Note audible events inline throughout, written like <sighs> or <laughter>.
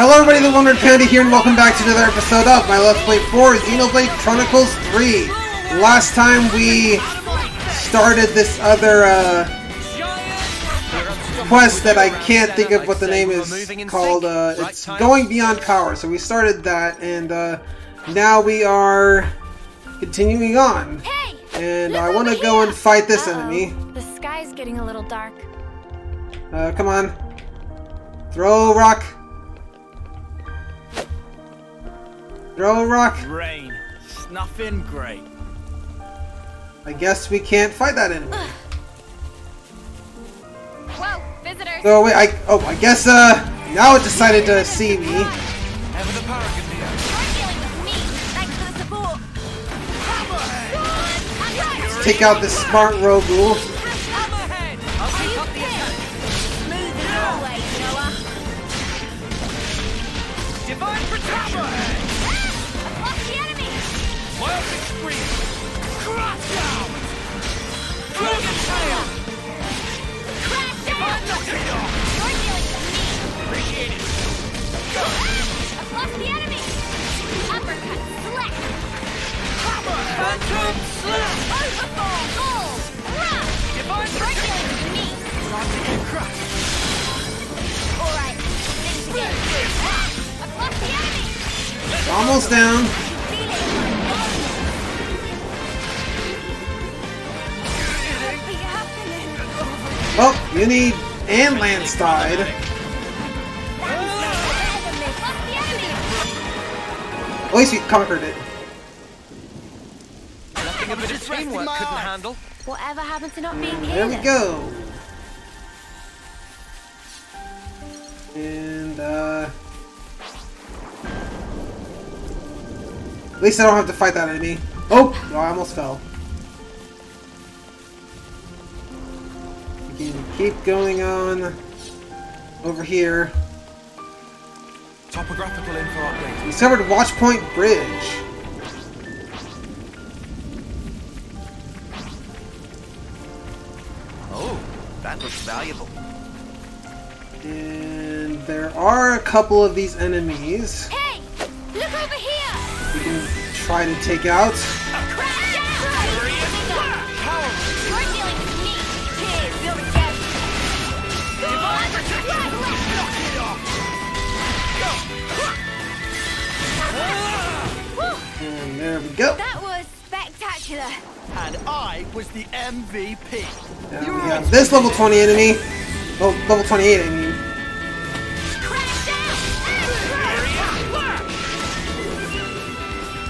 Hello everybody, the One Red Panda here, and welcome back to another episode of my Let's Play 4 Xenoblade Chronicles 3. Last time we started this other uh, quest that I can't think of what the name is called. Uh, it's Going Beyond Power. So we started that, and uh, now we are continuing on. And I want to go and fight this enemy. The sky's getting a little dark. Uh, come on. Throw rock. Throw a rock. Rain. Snuffing great. I guess we can't fight that enemy. Whoa, visitors! So wait, I oh I guess uh now it decided to see me. Ever the paragon here. You're dealing with me. Thanks for the support. Let's take out this smart Rogu. Hammerhead! I'll Wild. Crash down! Dragon tail! Crash down. off! You're dealing with me. Appreciate it. I've lost the enemy. Uppercut, select. Phantom slap! Overfall, goal. Rush. Divine You're dealing with me. Time to get crushed. All right. This is. Ah, I've lost the enemy. Almost down. Oh, Eunie and Lanz died. At least we conquered it. Nothing a bit of teamwork couldn't handle. Whatever happened to not being There we go. And uh At least I don't have to fight that enemy. Oh, I almost fell. Keep going on over here. Topographical info update. We discovered Watchpoint Bridge. Oh, that looks valuable. And there are a couple of these enemies Hey, look over here! we can try to take out. Go. That was spectacular. And I was the MVP. Now we have this level 20 enemy. Oh, level 28, I mean.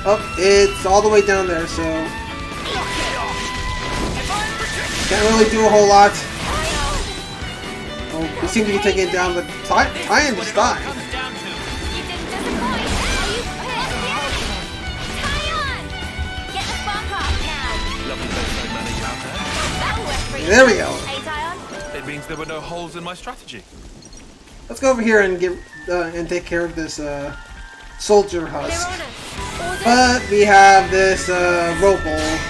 Oh, it's all the way down there, so can't really do a whole lot. Oh, we seem to be taking it down, but Ty Taion just died. There we go. Hey, Taion. It means there were no holes in my strategy. Let's go over here and get uh, and take care of this uh, soldier husk. on us. Order. But we have this uh, Robo.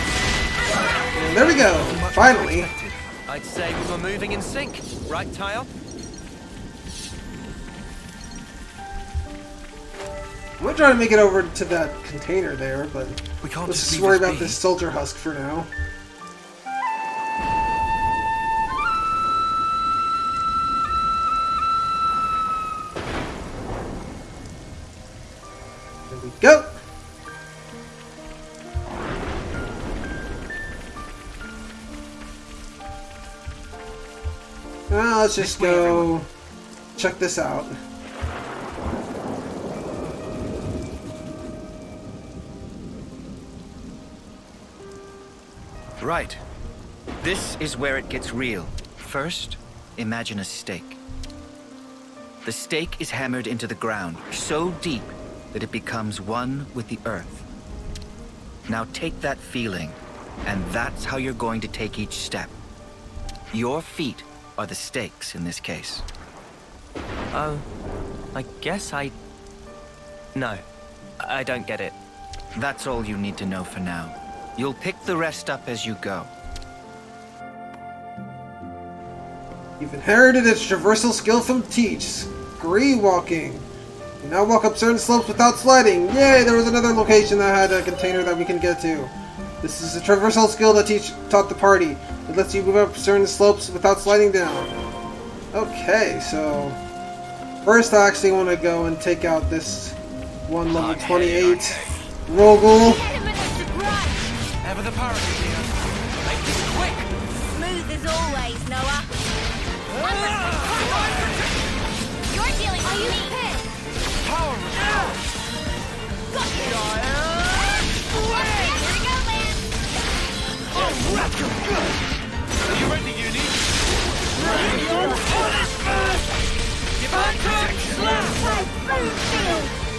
There we go. Finally. I'd say we were moving in sync, right, Tile? I'm gonna try to make it over to that container there, but We can't let's just just worry about be. this soldier husk for now. Let's just go check this out. Right. This is where it gets real. First, imagine a stake. The stake is hammered into the ground so deep that it becomes one with the earth. Now take that feeling, and that's how you're going to take each step. Your feet are the stakes in this case. Oh, I guess I... No, I don't get it. That's all you need to know for now. You'll pick the rest up as you go. You've inherited its traversal skill from Teach. Scree walking. You now walk up certain slopes without sliding. Yay, there was another location that had a container that we can get to. This is a traversal skill that Teach taught the party. It lets you move up certain slopes without sliding down. Okay, so... First I actually want to go and take out this one level 28 Rogel. Ever the parody here. Make this quick. Smooth as always, Noah. You're dealing with me. Power. Got you. Where to ah, go, man? Oh, raptor good. Are you ready, Eunie? Ready your punishment. Divine protection.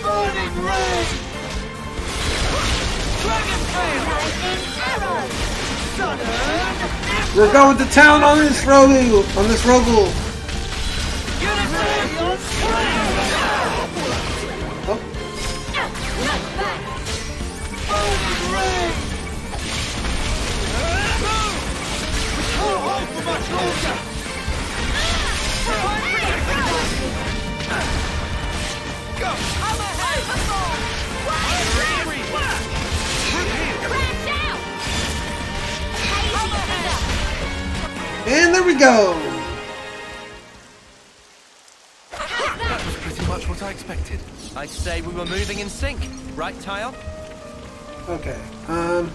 Burning red. Dragon tail. Lightning arrow. We're going to town on this Rogel! On this! Unity Oh, Oh, hold for much longer. Go. I'm ahead. Crash out. Hazy and there we go! That was pretty much what I expected. I'd say we were moving in sync, right, Tile? Okay, um...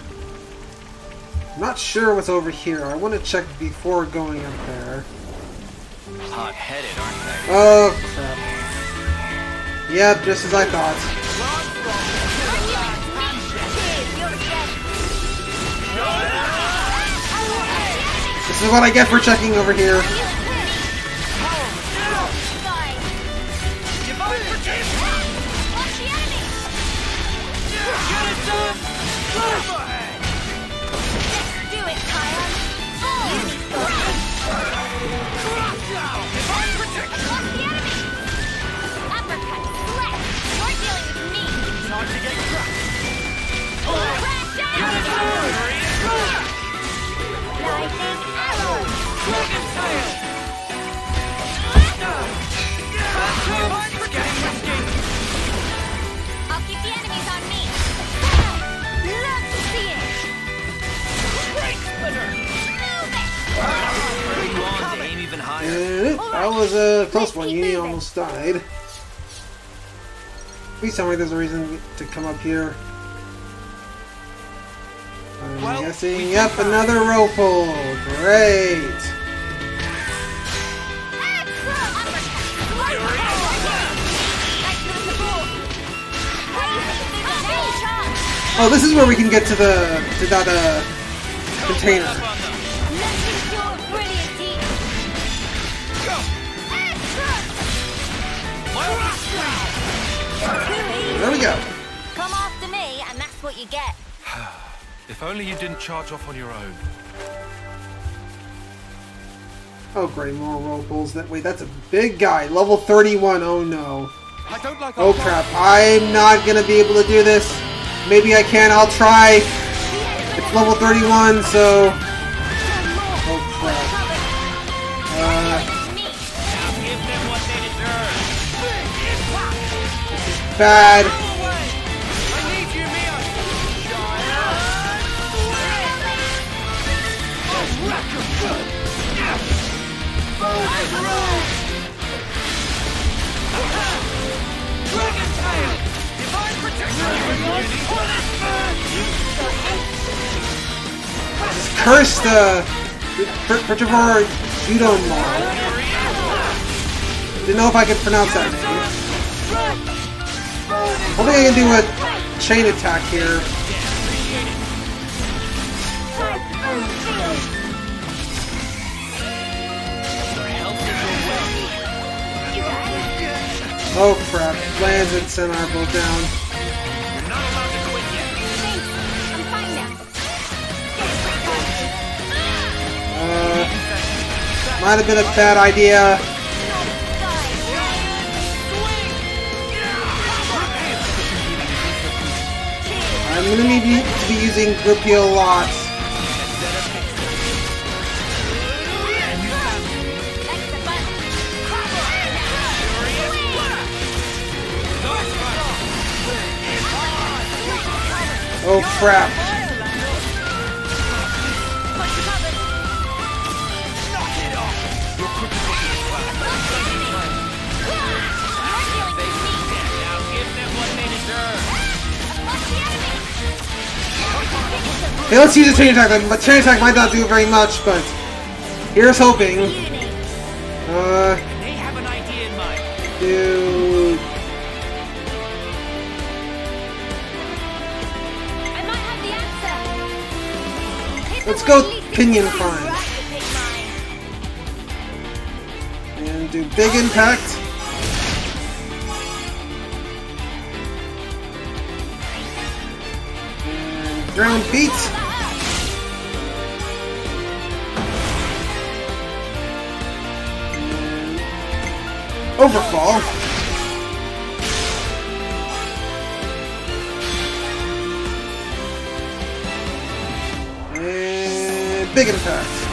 Not sure what's over here. I want to check before going up there. Hot-headed, aren't they? Oh, crap. Yep, just as I thought. This is what I get for checking over here. Divine That was a close one. Eunie almost died. Please tell me there's a reason to come up here. I'm Well, guessing, yep, another rope pull. Great. Oh, this is where we can get to the to that uh container. There we go. Come after me, and that's what you get. <sighs> If only you didn't charge off on your own. Oh, great, more rope pulls. That wait, that's a big guy, level 31. Oh no. I don't like Oh crap, I'm not gonna be able to do this. Maybe I can, I'll try. It's level 31, so... protection. Cursed, uh... Perturbar Judon Maul. Didn't know if I could pronounce that name. Hoping I can do a chain attack here. Oh crap, Lanz and Sen our boat down. Uh, might have been a bad idea. I'm gonna need to be using Groupio a lot. Oh crap. Okay, let's use a chain attack. then, The chain attack might not do very much, but here's hoping. Uh, They have an idea in mind. do I might have the answer. Let's go Pinion Prime. and do big impact. Ground beat. Overfall. And big impact.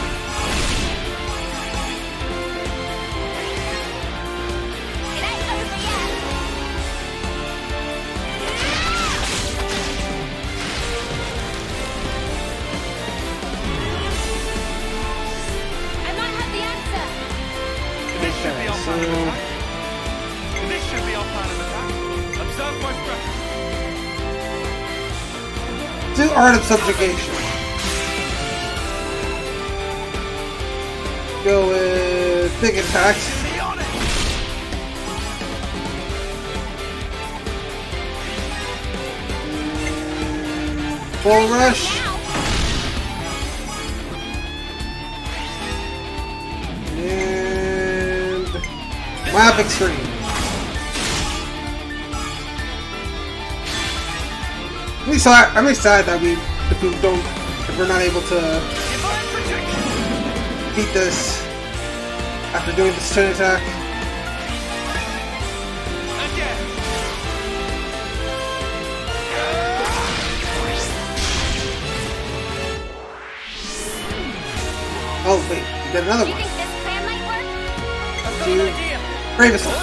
Subjugation. Go with big. Be. Full rush. And Lap Extreme. I'm excited, I'm excited that we if we don't if we're not able to beat this after doing this chain attack. Again. Oh wait, we got another one. think this plan might work? I've got Dude. an idea. Brave Assault.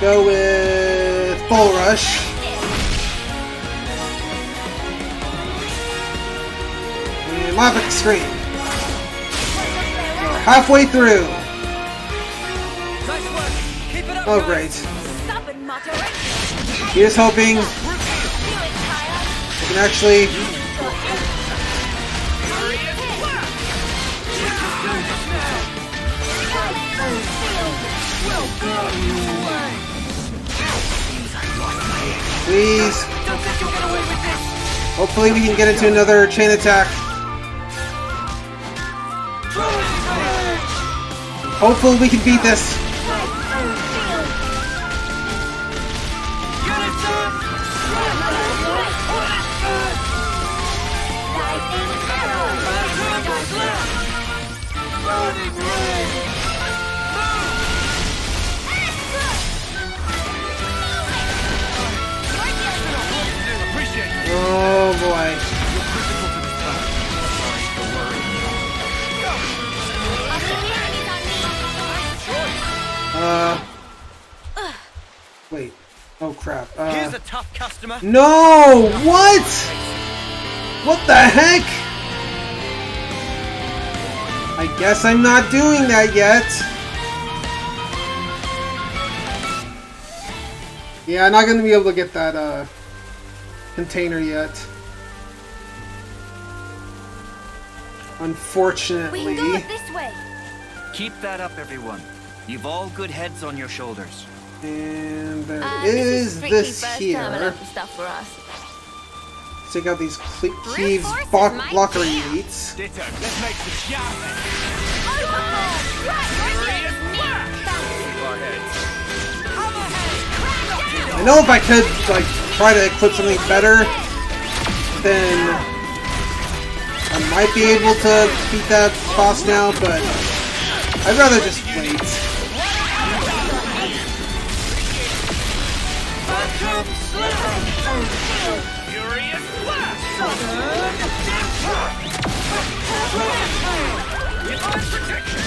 Go with Full Rush. And Lap Extreme. We're halfway through. Oh great. Here's hoping we can actually please. Hopefully we can get into another chain attack. Hopefully we can beat this. Get it done. Appreciate it. Oh Uh. Wait. Oh crap. Here's Uh. a tough customer. No! What? What the heck? I guess I'm not doing that yet. Yeah, I'm not gonna be able to get that uh container yet. Unfortunately. We can go up this way. Keep that up, everyone. You've all good heads on your shoulders. And there Uh, is this is this here. terminal for stuff for us. Take out these Cle- Brute Cleve's force is block blocker jam. elites. Ditto. Let's make some shout then. Overhaul! Right, right here. Me. Thanks. I know if I could like try to equip something better, then I might be able to beat that boss now, but I'd rather just wait. Furious blast! Divine protection!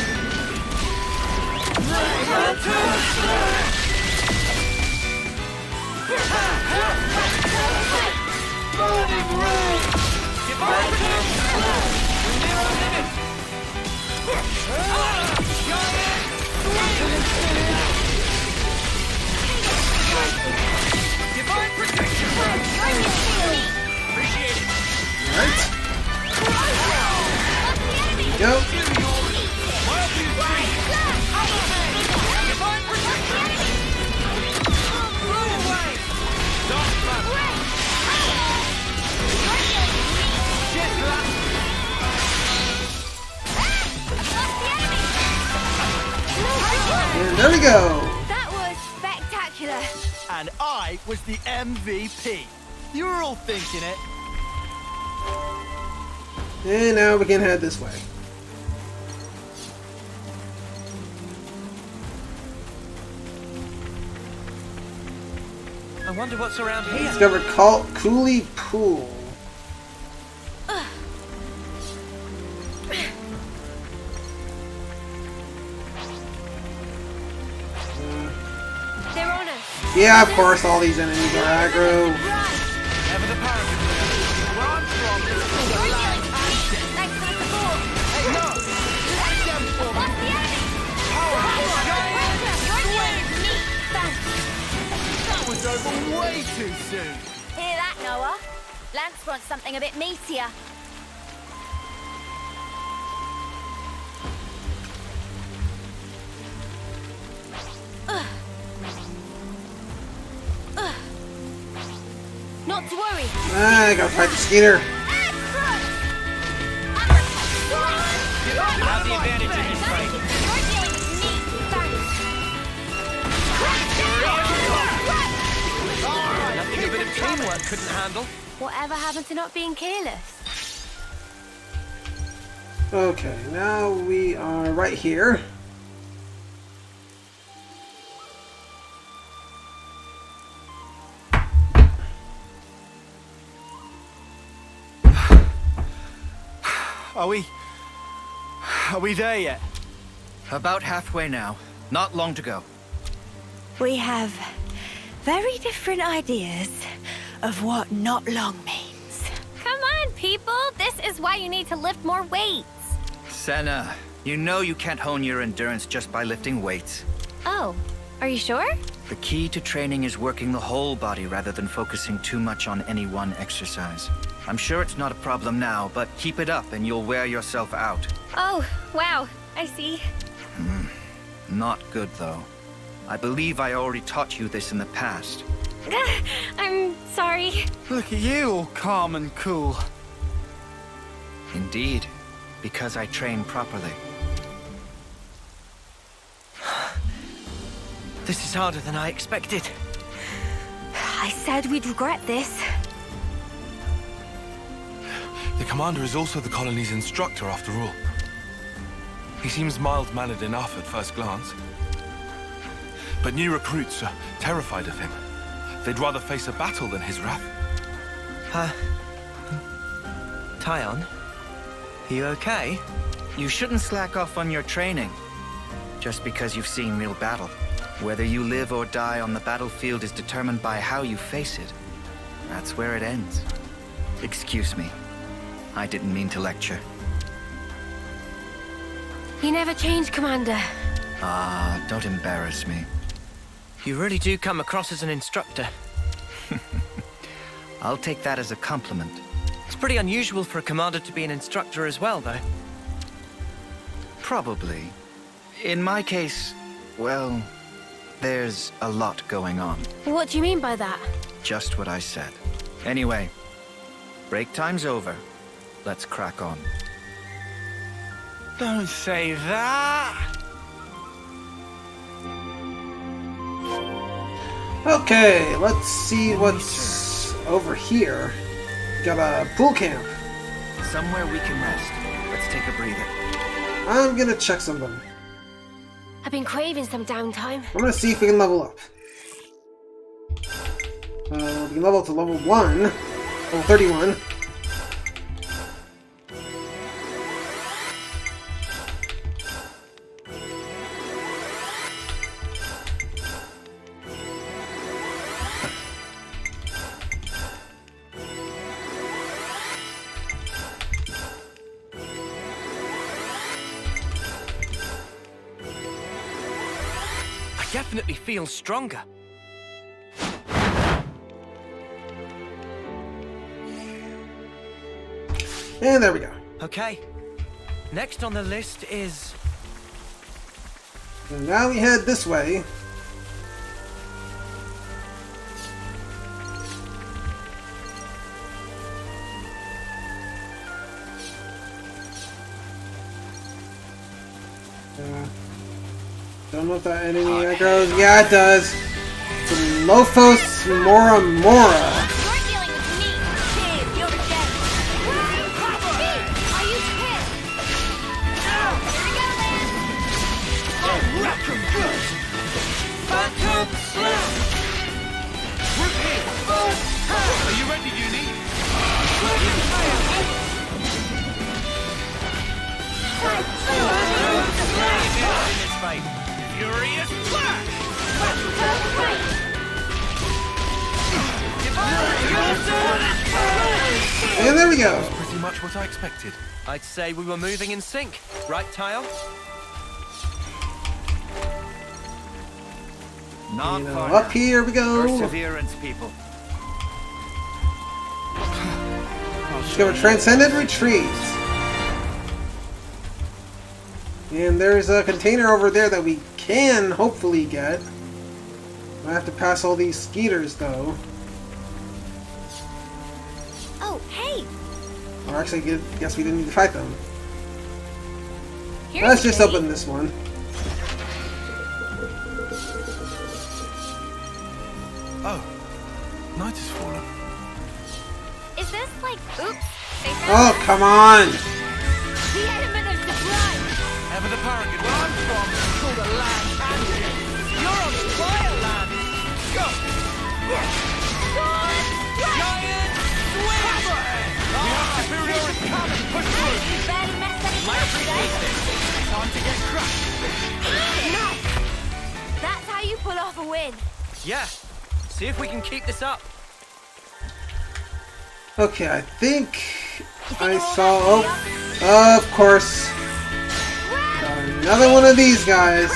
Divine protection! We're near our limit! Ah! Giant! Divine protection! Appreciate it! Alright. Go. Divine protection! Blow away! Dark blood! Jet blast! And there we go. MVP. You were all thinking it. And now we can head this way. I wonder what's around here. Discover Col Cooley Pool. Yeah, of course, all these enemies are aggro. Way too soon. Hear that, Noah? Lanz wants something a bit meatier. Worry. Ah, I gotta fight the Skeeter. Have the advantage in this fight. You're dealing with me. Thanks. Nothing a bit of teamwork couldn't handle. Whatever happened to not being careless? Okay, now we are right here. Are we... Are we there yet? About halfway now. Not long to go. We have very different ideas of what not long means. Come on, people. This is why you need to lift more weights. Sena, you know you can't hone your endurance just by lifting weights. Oh, are you sure? The key to training is working the whole body rather than focusing too much on any one exercise. I'm sure it's not a problem now, but keep it up and you'll wear yourself out. Oh, wow. I see. Hmm. Not good, though. I believe I already taught you this in the past. <laughs> I'm sorry. Look at you, all calm and cool. Indeed, because I train properly. This is harder than I expected. I said we'd regret this. The commander is also the colony's instructor, after all. He seems mild-mannered enough at first glance. But new recruits are terrified of him. They'd rather face a battle than his wrath. Uh... Taion? Are you okay? You shouldn't slack off on your training just because you've seen real battle. Whether you live or die on the battlefield is determined by how you face it. That's where it ends. Excuse me. I didn't mean to lecture. You never change, Commander. Ah, don't embarrass me. You really do come across as an instructor. <laughs> I'll take that as a compliment. It's pretty unusual for a commander to be an instructor as well, though. Probably. In my case, well, there's a lot going on. What do you mean by that? Just what I said. Anyway, break time's over. Let's crack on. Don't say that. Okay, let's see what's over here. Got a pool camp. Somewhere we can rest. Let's take a breather. I'm gonna check something. I've been craving some downtime. I'm gonna see if we can level up. Uh, we can level up to level 1. Level 31. Definitely feel stronger. And there we go. Okay. Next on the list is And now we head this way. That enemy echoes. Yeah, it does. The Lophos Mora Mora. And there we go. That was Pretty much what I expected. I'd say we were moving in sync, right, Tile? Not You know, up here we go. Perseverance, people. Discover Transcendent retreats. And there's a container over there that we can hopefully get. I have to pass all these skeeters though. Hey. Or actually, I guess we didn't need to fight them. Here's Let's just goodie. open this one. Oh, night has fallen. Is this like, oops, they Oh, come on! the element of surprise? Ever the paragon. Where I'm from, called a land canyon. You're on fire land. Go! Giant That's how you pull off a win. Yeah. See if we can keep this up. Okay, I think I saw. Oh, of course. Got another one of these guys.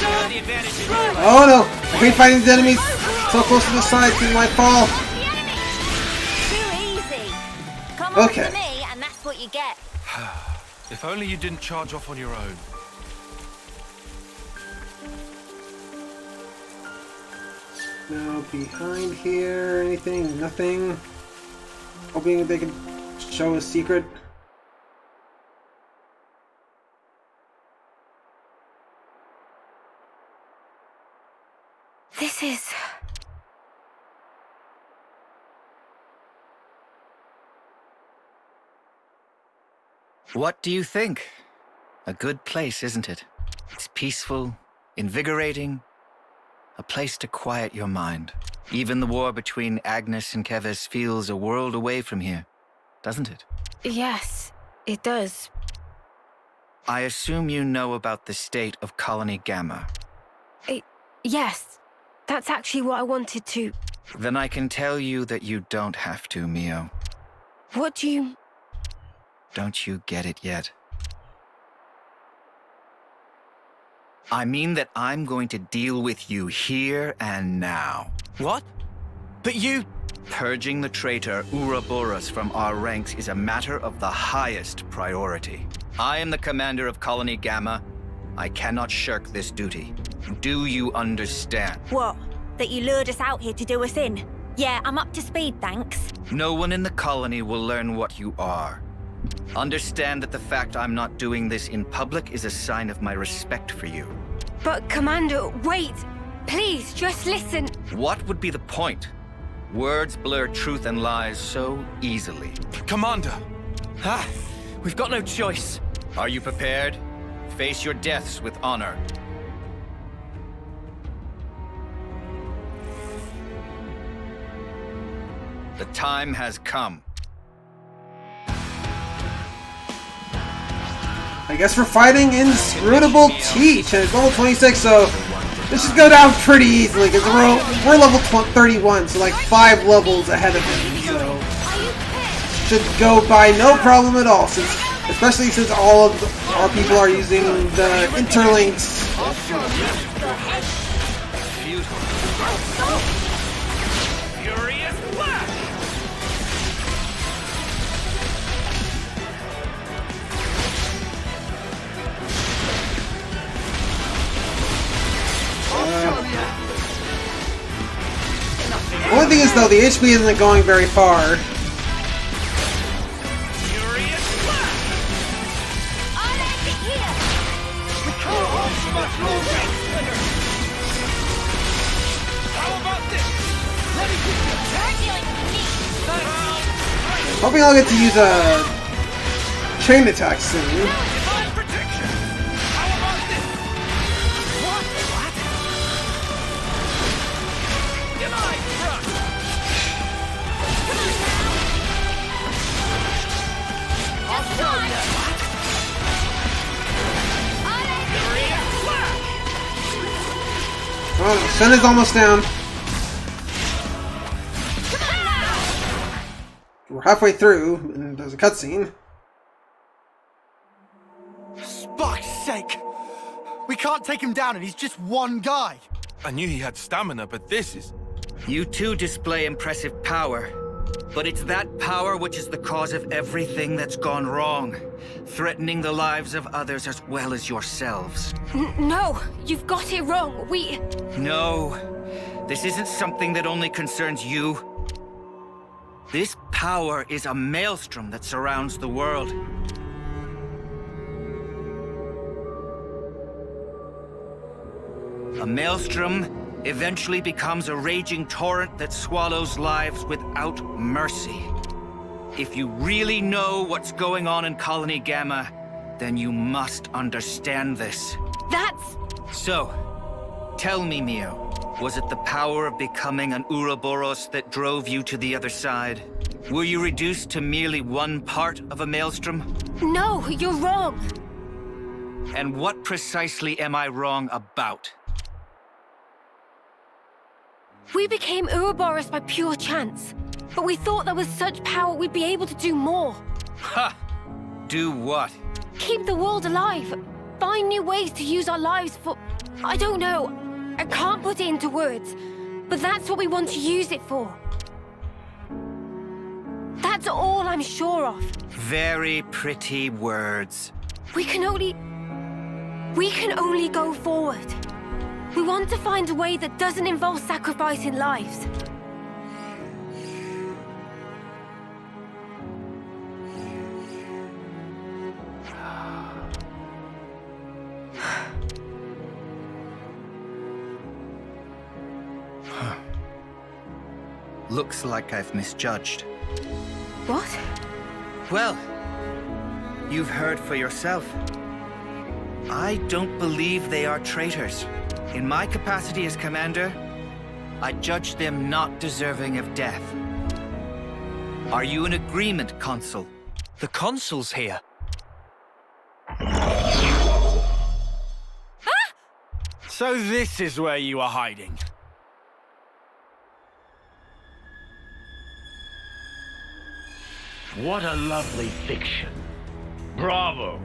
Oh no! I hate fighting these enemies so close to the side because my fall. Too easy. Come on Okay. to me, and that's <sighs> what you get. If only you didn't charge off on your own. No behind here, anything, nothing. Hoping they could show a secret. This is. What do you think? A good place, isn't it? It's peaceful, invigorating, a place to quiet your mind. Even the war between Agnus and Keves feels a world away from here, doesn't it? Yes, it does. I assume you know about the state of Colony Gamma. It, Yes, that's actually what I wanted to. Then I can tell you that you don't have to, Mio. What do you. Don't you get it yet? I mean that I'm going to deal with you here and now. What? But you... Purging the traitor Ouroboros from our ranks is a matter of the highest priority. I am the commander of Colony Gamma. I cannot shirk this duty. Do you understand? What? That you lured us out here to do us in? Yeah, I'm up to speed, thanks. No one in the colony will learn what you are. Understand that the fact I'm not doing this in public is a sign of my respect for you. But, Commander, wait! Please, just listen. What would be the point? Words blur truth and lies so easily. Commander! Ah, we've got no choice. Are you prepared? Face your deaths with honor. The time has come. I guess we're fighting Inscrutable Teach, and it's level 26, so this should go down pretty easily, because we're, we're level 31, so like 5 levels ahead of him, so... Should go by no problem at all, since, especially since all of the, our people are using the interlinks. The thing is, though, the HP isn't going very far. Hoping I'll get to use a chain attack soon. Sun is almost down. Come on now! We're halfway through, and there's a cutscene. Fuck's sake! We can't take him down and he's just one guy. I knew he had stamina, but this is... You too display impressive power. But it's that power which is the cause of everything that's gone wrong, threatening the lives of others as well as yourselves. N no, you've got it wrong. We. No, this isn't something that only concerns you. This power is a maelstrom that surrounds the world. A maelstrom eventually becomes a raging torrent that swallows lives without mercy. If you really know what's going on in Colony Gamma, then you must understand this. That's. So, tell me, Mio, was it the power of becoming an Ouroboros that drove you to the other side? Were you reduced to merely one part of a maelstrom? No, you're wrong. And what precisely am I wrong about? We became Ouroboros by pure chance. But we thought there was such power we'd be able to do more. Ha! Do what? Keep the world alive. Find new ways to use our lives for. I don't know. I can't put it into words. But that's what we want to use it for. That's all I'm sure of. Very pretty words. We can only. We can only go forward. We want to find a way that doesn't involve sacrificing lives. <sighs> Looks like I've misjudged. What? Well, you've heard for yourself. I don't believe they are traitors. In my capacity as commander, I judge them not deserving of death. Are you in agreement, Consul? The consul's here. So this is where you are hiding. What a lovely fiction. Bravo.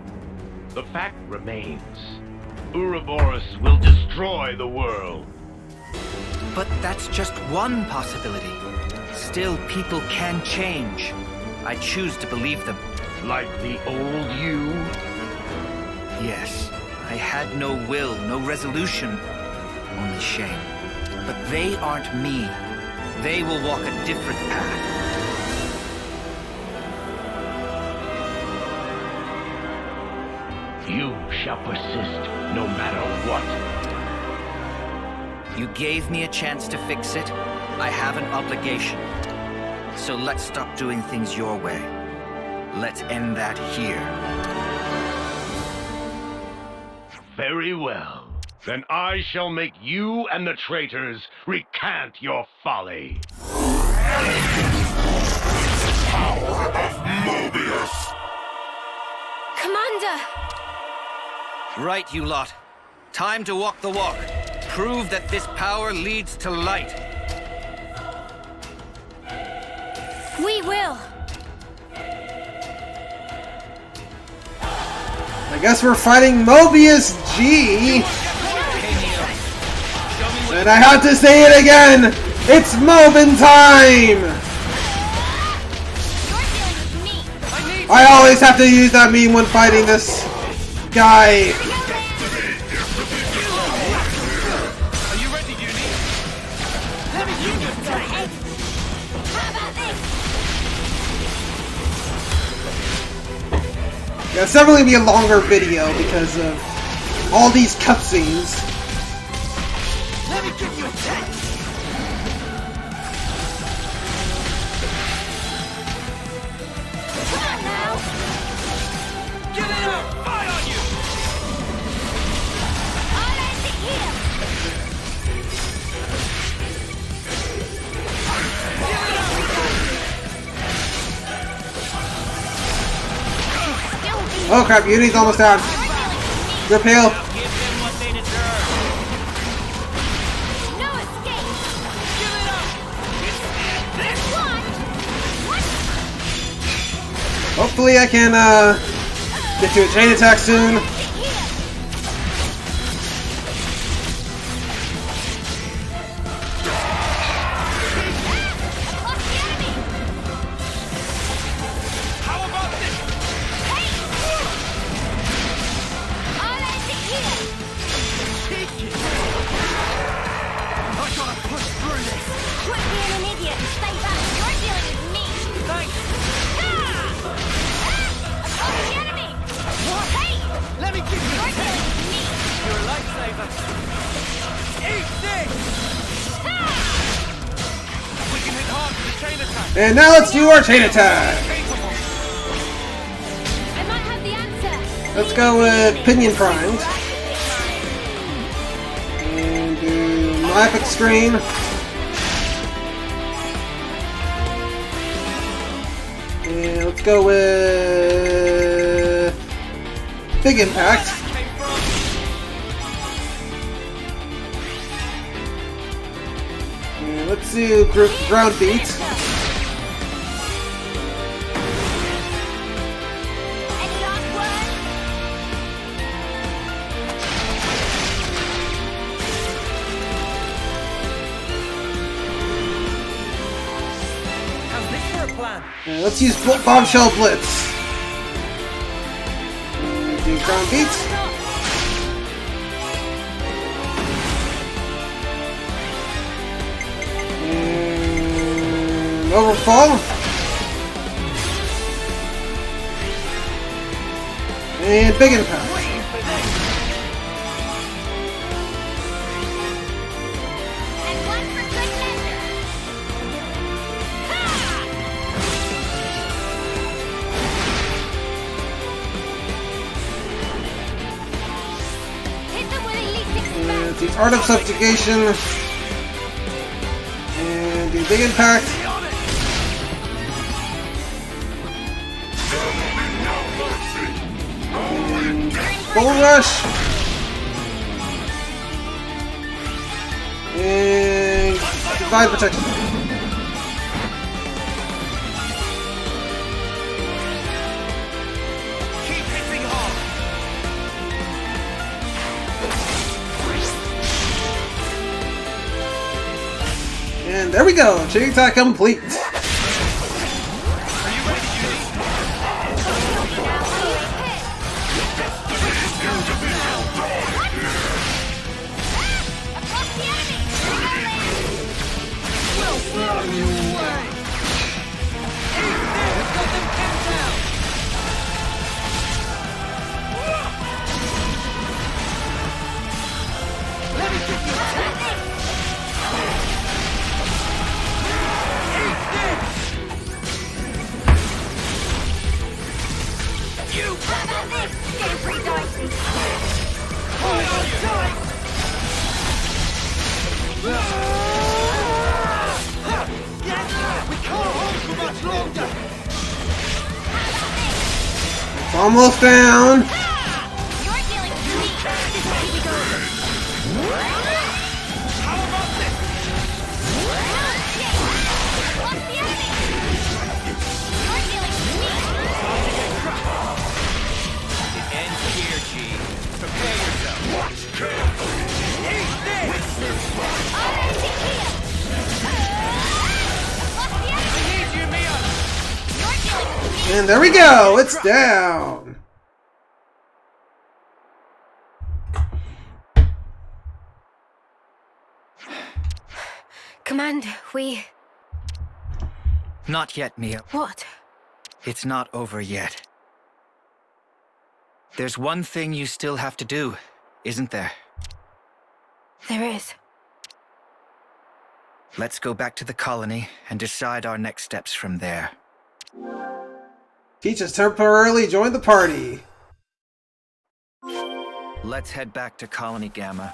The fact remains. Ouroboros will destroy the world. But that's just one possibility. Still, people can change. I choose to believe them. Like the old you? Yes, I had no will, no resolution, only shame. But they aren't me. They will walk a different path. You shall persist no matter what. You gave me a chance to fix it. I have an obligation. So let's stop doing things your way. Let's end that here. Very well. Then I shall make you and the traitors recant your folly. Power of Moebius! Commander! Right, you lot. Time to walk the walk. Prove that this power leads to light. We will. I guess we're fighting Moebius G. And I have to say it again! It's Mobin time! You're dealing with me. I always have to use that meme when fighting this guy. About this? Yeah, it's definitely be a longer video because of all these cutscenes. Let me give you a Oh crap, Eunie's almost down. Rip. What? Hopefully I can uh, get to a chain attack soon. And now let's do our chain attack. Let's go with Pinion Primed. And do Malefic Strain. And let's go with Big Impact. And let's do Ground Beat. Plan? And let's use Bombshell Blitz. And do Ground Beat. Mm, and Overfall. And Big Impact. Art of Subjugation. And the Big Impact. Bull Rush. And Divine Protection. There we go, attack complete. With me. And there we go, it's down. We... Not yet, Mio. What? It's not over yet. There's one thing you still have to do, isn't there? There is. Let's go back to the colony and decide our next steps from there. Peach has temporarily joined the party. Let's head back to Colony Gamma.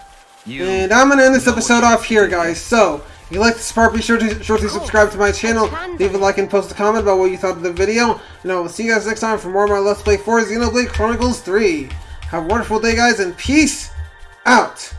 You And I'm gonna end this episode off here, guys. So, if you like this part, be sure to sure to subscribe to my channel, leave a like and post a comment about what you thought of the video. And I will see you guys next time for more of my Let's Play for Xenoblade Chronicles 3. Have a wonderful day, guys, and peace out!